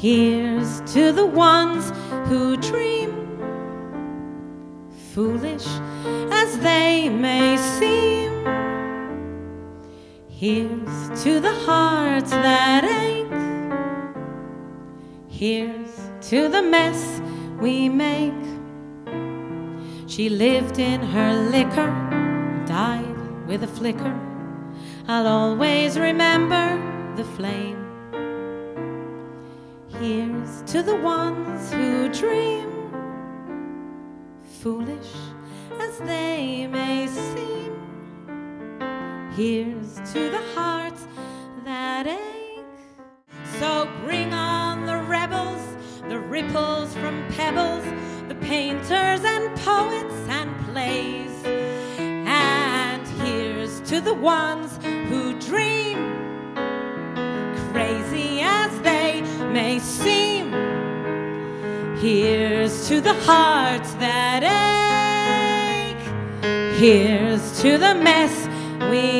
Here's to the ones who dream, foolish as they may seem. Here's to the hearts that ache. Here's to the mess we make. She lived in her liquor, died with a flicker. I'll always remember the flame. To the ones who dream, foolish as they may seem. Here's to the hearts that ache. So bring on the rebels, the ripples from pebbles, the painters and poets and plays. And here's to the ones who dream, crazy as they may seem. Here's to the hearts that ache. Here's to the mess we.